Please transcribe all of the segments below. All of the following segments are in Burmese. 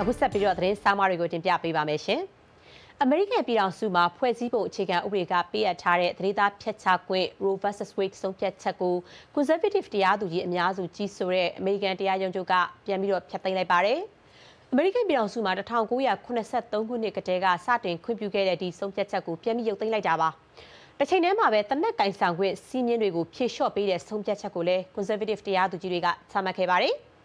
အခုဆက်ပြီးတော့သတင်းစာမားတွေကိုတင်ပြပေးပါမယ်ရှင်။အမေရိကန်ပြည်ထောင်စုမှာဖွဲ့စည်းပုံအခြေခံဥပဒေကပေးအပ်ထားတဲ့သတင်းသားဖြတ်ချခွင့် Roe vs Wade ဆုံးဖြတ်ချက်ကို Conservative တရားသူကြီးအများစုကြီးဆိုတဲ့အမေရိကန်တရားရုံးချုပ်ကပြန်ပြီးတော့ဖျက်သိမ်းလိုက်ပါတယ်။အမေရိကန်ပြည်ထောင်စုမှာ1983ခုနှစ်ကတည်းကစတင်ခွင့်ပြုခဲ့တဲ့ဒီဆုံးဖြတ်ချက်ကိုပြန်ပြီးရုပ်သိမ်းလိုက်တာပါ။တစ်ချိန်တည်းမှာပဲတနက်ကင်ဆောင်ခွင့်စီးမြင့်တွေကိုဖြေလျှော့ပေးတဲ့ဆုံးဖြတ်ချက်ကိုလည်း Conservative တရားသူကြီးတွေကချမှတ်ခဲ့ပါတယ်။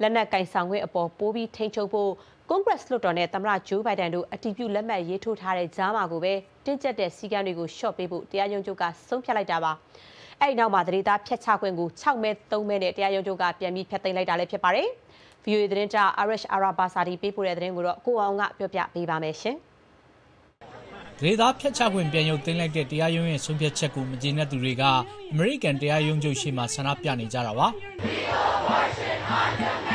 လက်နက်ကင်ဆောင်ခွင့်အပေါ်ပိုးပြီးထိန်းချုပ်ဖို့ကွန်ဂရက်လွှတ်တော်နဲ့သမ္မတဂျိုးဘိုင်ဒန်တို့အတည်ပြုလက်မှတ်ရေးထိုးထားတဲ့ကြားမှာကိုပဲတင်းကျပ်တဲ့စည်းကမ်းတွေကိုရှော့ပေးဖို့တရားရုံးချုပ်ကဆုံးဖြတ်လိုက်တာပါ။အဲ့ဒီနောက်မှာတရေသားဖျက်ချခွင့်ကို6မဲ3မဲနဲ့တရားရုံးချုပ်ကပြန်ပြီးဖျက်သိမ်းလိုက်တာလည်းဖြစ်ပါတယ်။ VOA သတင်းကြား Arish Arabasadi ပေးပို့တဲ့သတင်းကိုတော့ကိုအောင်ကပြောပြပေးပါမယ်ရှင်။ဒေသဖြတ်ချခွင့်ပြန်ရုပ်သိမ်းလိုက်တဲ့တရားရုံးရဲ့ဆုံးဖြတ်ချက်ကိုမကျေနပ်သူတွေကအမေရိကန်တရားရုံးချုပ်ရှေ့မှာဆန္ဒပြနေကြတာပါ။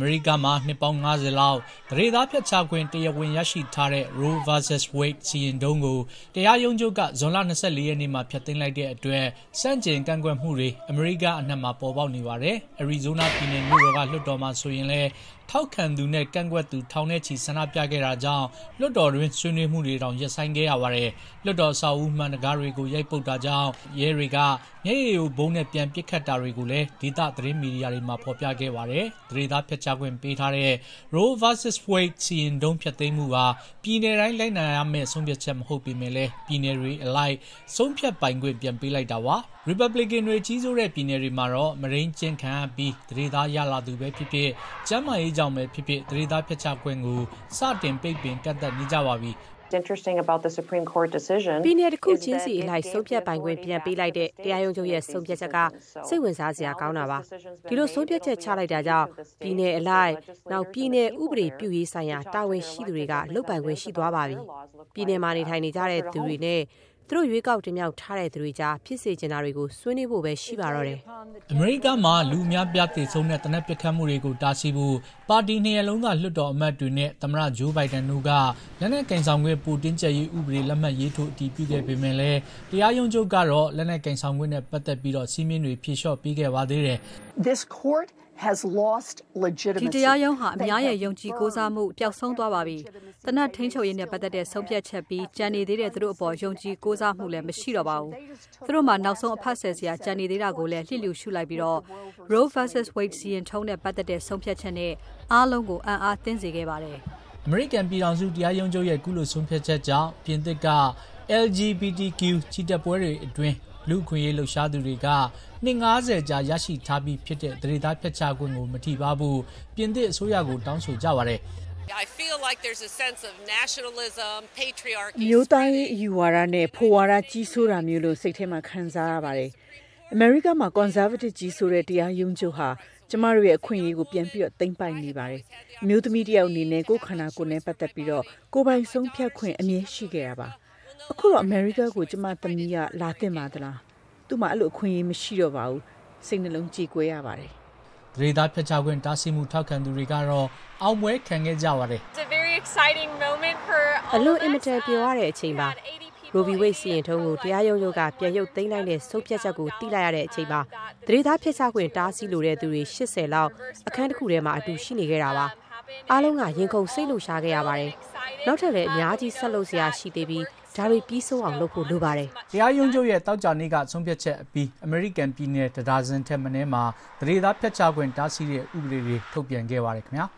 အမေရိကမှာနှစ်ပေါင်း90လောက်ဒရေသားဖြတ်ချခွင့်တရားဝင်ရရှိထားတဲ့ Roe vs Wade စီရင်တုံးကိုတရားရုံးချုပ်ကဇွန်လ24ရက်နေ့မှာဖျက်သိမ်းလိုက်တဲ့အတွက်စန့်ကျင်ကန့်ကွက်မှုတွေအမေရိကအနှံ့မှာပေါ်ပေါက်နေပါတယ်။ Arizona ပြည်နယ်မြို့တော်ကလွှတ်တော်မှာဆိုရင်လည်း ထောက်ခံသူနဲ့ကန့်ကွက်သူထောင်နဲ့ချီဆန္ဒပြခဲ့တာကြောင့်လွှတ်တော်တွင်ဆွေးနွေးမှုတွေတောင်ရပ်ဆိုင်းခဲ့ရပါတယ်။လွှတ်တော်ဆောက်ဦးမှန်တကားတွေကိုရိုက်ပုတ်တာကြောင့်ရဲတွေကမျက်ရည်ယိုဘုံနဲ့ပြန်ပစ်ခတ်တာတွေကိုလည်းဒေသသတင်းမီဒီယာတွေမှာဖော်ပြခဲ့ပါတယ်။ဒေသဖျက်ချခွင့်ပေးထားတဲ့ Roe vs Wade စီရင်တုံးဖြတ်သိမ်းမှုဟာပြည်내တိုင်းလိုက်နာရမယ့်ဆုံးဖြတ်ချက်မဟုတ်ပေမဲ့လည်းပြည်내တွေအလိုက်ဆုံးဖြတ်ပိုင်ခွင့်ပြန်ပေးလိုက်တာပါ။ Republican တွေကြီးစိုးတဲ့ပြည်နယ်တွေမှာတော့မရိန်းကျင့်ခံပြီးတရေသားရလာသူပဲဖြစ်ဖြစ်ကျမ်းမာရေးကြောင့်ပဲဖြစ်ဖြစ်တရေသားဖျက်ချခွင့်ကိုစတင်ပိတ်ပင်ကန့်သတ်နေကြပါပြီ။ interesting about the Supreme Court decision ပြည်နယ်တစ်ခုချင်းစီအလိုက်ဆုံးဖြတ်ပိုင်ခွင့်ပြန်ပေးလိုက်တဲ့တရားရုံးချုပ်ရဲ့ဆုံးဖြတ်ချက်ကစိတ်ဝင်စားစရာကောင်းတာပါဒီလိုဆုံးဖြတ်ချက်ချလိုက်တာကြောင့်ပြည်နယ်အလိုက်နောက်ပြည်နယ်ဥပဒေပြုရေးဆိုင်ရာတာဝန်ရှိသူတွေကလုတ်ပိုင်ခွင့်ရှိသွားပါပြီပြည်နယ်မှာနေထိုင်နေကြတဲ့သူတွေနဲ့ သူတို့ရွေးကောက်တင်မြှောက်ထားတဲ့သူတွေကြားဖြစ်စေချင်တာတွေကိုဆွေးနွေးဖို့ပဲရှိပါတော့တယ်။အမေရိကမှာလူအများပြားတည်ဆုံးတဲ့တနက်ပစ်ခတ်မှုတွေကိုတားဆီးဖို့ပါတီနှစ်ရပ်လုံးကလွှတ်တော်အမတ်တွေနဲ့သမ္မတဂျိုးဘိုင်ဒန်တို့ကလက်နက်ကင်ဆောင်ခွင့်ပူတင်ကျရေးဥပဒေလက်မှတ်ရေးထိုးအတည်ပြုခဲ့ပေမဲ့လည်းတရားရုံးချုပ်ကတော့လက်နက်ကင်ဆောင်ခွင့်နဲ့ပတ်သက်ပြီးတော့စီးမင်းတွေဖြေလျှော့ပေးခဲ့ပါသေးတယ်။ This court has lost legitimacy ဒီတရားရုံးဟာအများရဲ့ယုံကြည်ကိုးစားမှုပျောက်ဆုံးသွားပါပြီ။ တနတ်ထင်းချုပ်ရေးနဲ့ပတ်သက်တဲ့ဆုံးဖြတ်ချက်ပြီးကြံနေသေးတဲ့သူတို့အပေါ်ယုံကြည်ကိုးစားမှုလည်းမရှိတော့ပါဘူး။သူတို့မှနောက်ဆုံးအဖတ်ဆယ်စရာကြံနေသေးတာကိုလည်းလှစ်လျူရှုလိုက်ပြီးတော့ Roe vs Wade စီရင်ထုံးနဲ့ပတ်သက်တဲ့ဆုံးဖြတ်ချက်နဲ့အားလုံးကိုအံ့အားသင့်စေခဲ့ပါတယ်။အမေရိကန်ပြည်ထောင်စုတရားရုံးချုပ်ရဲ့ကုလိုဆုံးဖြတ်ချက်ကြောင့်ပြင်သစ်က LGBTQ ချီတက်ပွဲတွေအတွင်းလူခွင့်ရေးလှုပ်ရှားသူတွေကနှစ်90ကြာရရှိထားပြီးဖြစ်တဲ့ဒရေသားဖျက်ချခွင့်ကိုမထိပါဘူးပြင်သစ်အစိုးရကိုတောင်းဆိုကြပါတယ် I feel like there's a sense of nationalism, patriarchy. မျိုးသားရေးအယူဝါဒနဲ့ဖိုဝါဒကြီးစိုးတာမျိုးလို့စိတ်ထဲမှာခံစားရပါတယ်။ America မှာ conservative ကြီးစိုးတဲ့တရားရုံးချုပ်ဟာကျမတို့ရဲ့အခွင့်အရေးကိုပြန်ပြီးတော့သိမ့်ပိုက်နေပါတယ်။မျိုးသမီးတယောက်အနေနဲ့ကိုယ်ခန္ဓာကိုယ်နဲ့ပတ်သက်ပြီးတော့ကိုယ်ပိုင်ဆုံးဖြတ်ခွင့်အမြဲရှိခဲ့တာပါ။အခုတော့ America ကိုကျမသမီးကလာတင်ပါသလားသူ့မှာအဲ့လိုအခွင့်အရေးမရှိတော့ပါဘူးစိတ်နှလုံးကြေကွဲရပါတယ်ဒ ရေသားဖျက်ချခွင့်တားဆီးမှုထောက်ခံသူတွေကတော့အောင်ပွဲခံခဲ့ကြပါတယ် It's a very exciting moment for အလို့အင်မတန်ပြောရတဲ့အချိန်ပါရိုဗီဝိတ်စီရင်ထုံးကိုတရားရုံးချုပ်ကပြန်ရုပ်သိမ်းလိုက်တဲ့ဆုံးဖြတ်ချက်ကိုတိလိုက်ရတဲ့အချိန်မှာဒရေသားဖျက်ချခွင့်တားဆီးလိုတဲ့သူတွေ80လောက်အခန်းတစ်ခုထဲမှာအတူရှိနေခဲ့တာပါအားလုံးကရင်ခုန်စိတ်လှုပ်ရှားခဲ့ရပါတယ်နောက်ထပ်လည်းအများကြီးဆက်လုပ်စရာရှိသေးပြီး ဒါတွေပြီးဆုံးအောင်လုပ်ဖို့လိုပါတယ်။တရားရုံးချုပ်ရဲ့တောက်ကြနေ့ကဆုံးဖြတ်ချက်အပြီးအမေရိကန်ပြည်နယ်တဒါဇင်ထက်မနည်းမှာဒရေသားဖျက်ချခွင့်တားဆီးတဲ့ဥပဒေတွေထုတ်ပြန်ခဲ့ပါတယ်ခင်ဗျာ။